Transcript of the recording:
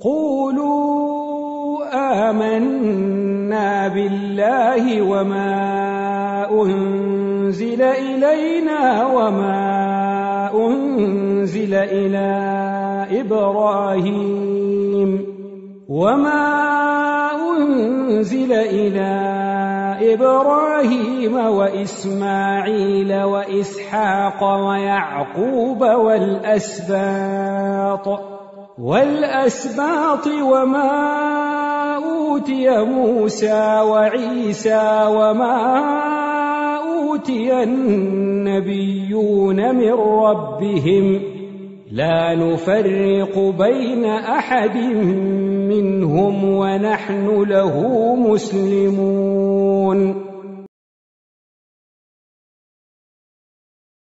قولوا آمنا بالله وما أنزل إلينا وما أنزل إلى إبراهيم وما أنزل إلى إبراهيم وإسماعيل وإسحاق ويعقوب والأسباط والأسباط وما أوتي موسى وعيسى وما أوتي النبيون من ربهم لا نفرق بين أحد منهم ونحن له مسلمون